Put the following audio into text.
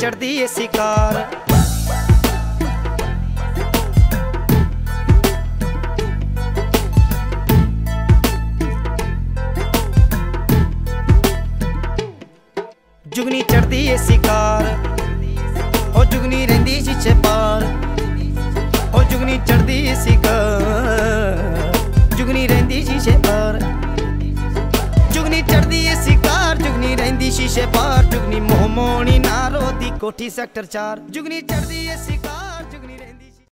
चढ़दी ਏ शिकार। जुगनी चढ़ती है शिकार। और जुगनी रही शीशे पार। और जुगनी चढ़ती है शिकार। जुगनी रही शीशे पार। जुगनी चढ़ती है शिकार, जुगनी रही शीशे पार। जुगनी मोहमोनी नारो दी कोठी सेक्टर चार। जुगनी चढ़ती है शिकार।